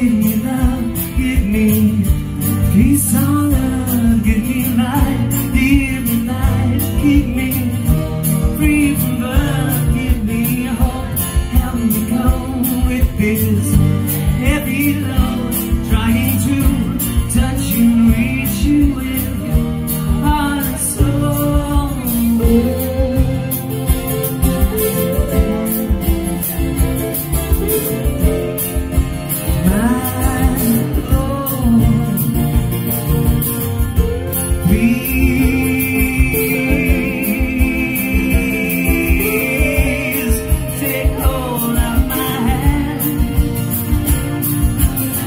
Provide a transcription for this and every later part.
give me love, give me peace on earth, give me light, give me light, keep me free from birth, give me hope, help me go with this heavy love.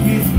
you